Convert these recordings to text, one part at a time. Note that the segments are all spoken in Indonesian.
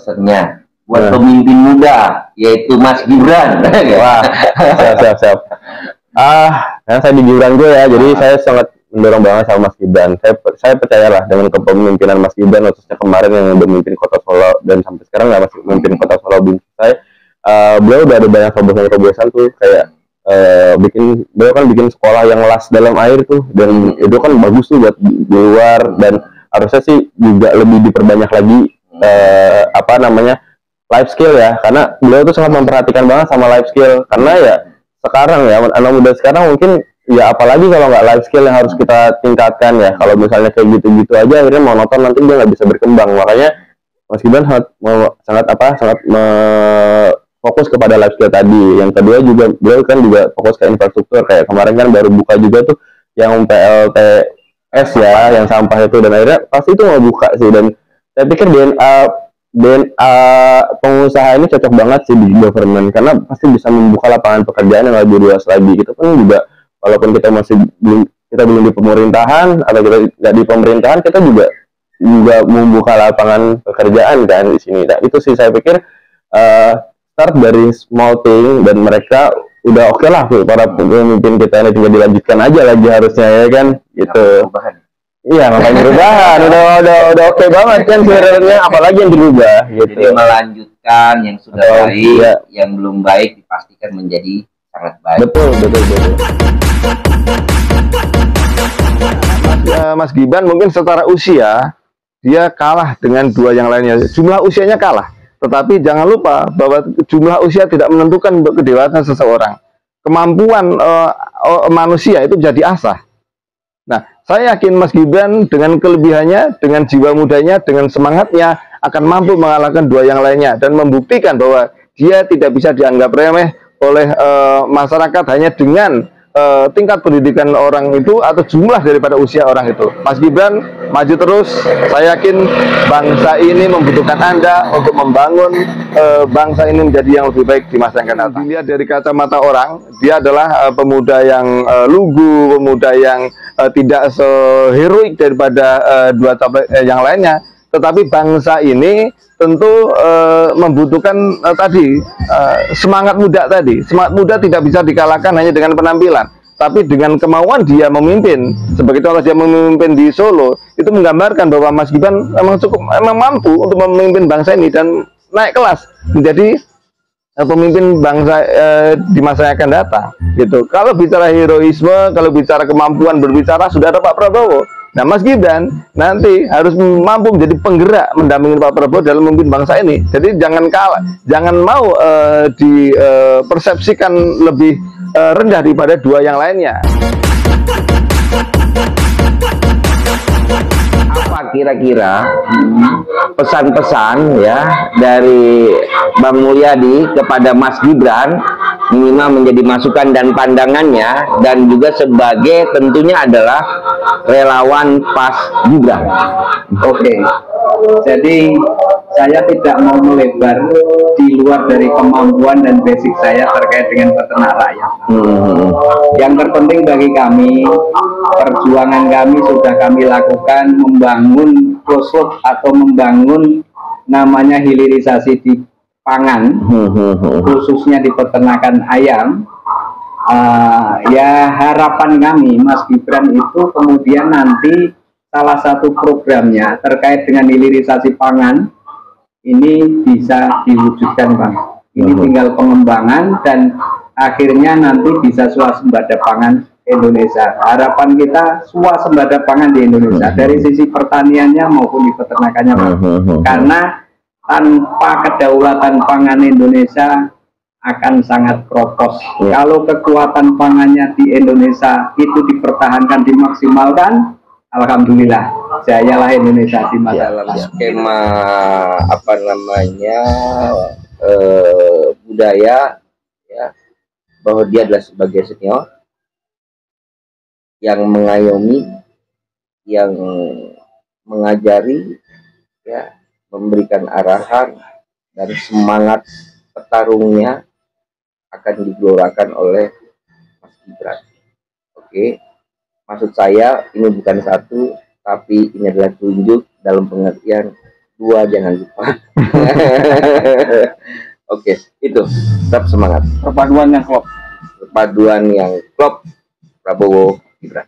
pesannya buat nah. pemimpin muda yaitu Mas Gibran. Wah, siap siap siap. Ah, yang saya di Gibran gue ya, jadi ah. saya sangat mendorong banget sama Mas Gibran. Saya saya percayalah dengan kepemimpinan Mas Gibran khususnya kemarin yang memimpin Kota Solo dan sampai sekarang nggak masih memimpin Kota Solo bin saya. Uh, beliau udah ada banyak terobosan-terobosan tuh kayak uh, bikin beliau kan bikin sekolah yang las dalam air tuh dan itu kan bagus tuh buat di luar dan harusnya sih juga lebih diperbanyak lagi uh, apa namanya life skill ya. Karena beliau tuh sangat memperhatikan banget sama life skill. Karena ya sekarang ya anak muda sekarang mungkin ya apalagi kalau nggak life skill yang harus kita tingkatkan ya. Kalau misalnya kayak gitu-gitu aja akhirnya mau nonton nanti dia nggak bisa berkembang. Makanya Mas Gibran sangat sangat apa sangat me, fokus kepada life skill tadi. Yang kedua juga beliau kan juga fokus ke infrastruktur. Kayak kemarin kan baru buka juga tuh yang PLTS ya yang sampah itu. Dan akhirnya pasti itu mau buka sih. Dan saya pikir DNA uh, pengusaha ini cocok banget sih di government karena pasti bisa membuka lapangan pekerjaan yang lebih luas lagi. Itu kan juga walaupun kita masih belum kita belum di pemerintahan atau kita tidak di pemerintahan kita juga juga membuka lapangan pekerjaan kan di sini. Nah itu sih saya pikir uh, start dari small thing dan mereka udah oke okay lah para pemimpin kita ini tinggal dilanjutkan aja lagi harusnya ya kan? Gitu Iya, ngapain perubahan? udah udah udah oke okay banget kan sebenarnya, apalagi yang dirubah gitu. Jadi melanjutkan yang sudah oh, baik, iya. yang belum baik dipastikan menjadi sangat baik. Betul, betul, betul. Mas, uh, Mas Gibran mungkin secara usia dia kalah dengan dua yang lainnya. Jumlah usianya kalah, tetapi jangan lupa bahwa jumlah usia tidak menentukan kedewasaan seseorang. Kemampuan uh, uh, manusia itu jadi asah. Nah, saya yakin Mas Gibran dengan kelebihannya, dengan jiwa mudanya, dengan semangatnya akan mampu mengalahkan dua yang lainnya dan membuktikan bahwa dia tidak bisa dianggap remeh oleh uh, masyarakat hanya dengan uh, tingkat pendidikan orang itu atau jumlah daripada usia orang itu. Mas Gibran maju terus. Saya yakin bangsa ini membutuhkan Anda untuk membangun uh, bangsa ini menjadi yang lebih baik di masa yang akan datang. Dilihat dari kacamata orang, dia adalah uh, pemuda yang uh, lugu, pemuda yang uh, tidak seheroik daripada uh, dua capek uh, yang lainnya. Tetapi bangsa ini tentu uh, membutuhkan uh, tadi uh, semangat muda tadi. Semangat muda tidak bisa dikalahkan hanya dengan penampilan, tapi dengan kemauan dia memimpin. Sebagai contoh dia memimpin di Solo, itu menggambarkan bahwa Mas Gibran memang cukup memang mampu untuk memimpin bangsa ini dan naik kelas menjadi pemimpin bangsa uh, di masa yang akan datang. Gitu. Kalau bicara heroisme, kalau bicara kemampuan berbicara sudah ada Pak Prabowo Nah, Mas Gibran nanti harus mampu menjadi penggerak mendampingi Pak Prabowo dalam memimpin bangsa ini. Jadi jangan kalah, jangan mau uh, dipersepsikan uh, lebih uh, rendah daripada dua yang lainnya. Apa kira-kira pesan-pesan ya dari Bang Mulyadi kepada Mas Gibran minimal menjadi masukan dan pandangannya dan juga sebagai tentunya adalah relawan pas Gibran. Oke. Okay. Jadi saya tidak mau melebar di luar dari kemampuan dan basic saya terkait dengan peternak rakyat. Hmm. Yang terpenting bagi kami, perjuangan kami sudah kami lakukan membangun close atau membangun namanya hilirisasi di pangan, khususnya di peternakan ayam, uh, ya harapan kami Mas Gibran itu kemudian nanti salah satu programnya terkait dengan hilirisasi pangan ini bisa diwujudkan bang. Ini tinggal pengembangan dan akhirnya nanti bisa swasembada pangan Indonesia. Harapan kita swasembada pangan di Indonesia dari sisi pertaniannya maupun di peternakannya, bang. Karena tanpa kedaulatan pangan Indonesia akan sangat kropos. Ya. Kalau kekuatan pangannya di Indonesia itu dipertahankan, dimaksimalkan, Alhamdulillah, jayalah Indonesia di masa ya, lalu. Skema apa namanya eh, budaya ya bahwa dia adalah sebagai senior yang mengayomi, yang mengajari, ya memberikan arahan dan semangat petarungnya akan digelorakan oleh Mas Gibran. Oke, maksud saya ini bukan satu, tapi ini adalah tunjuk dalam pengertian dua jangan lupa. Oke, itu tetap semangat. Perpaduan yang klop. Perpaduan yang klop Prabowo Gibran.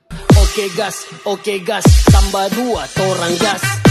Oke gas, oke gas, tambah dua, torang gas.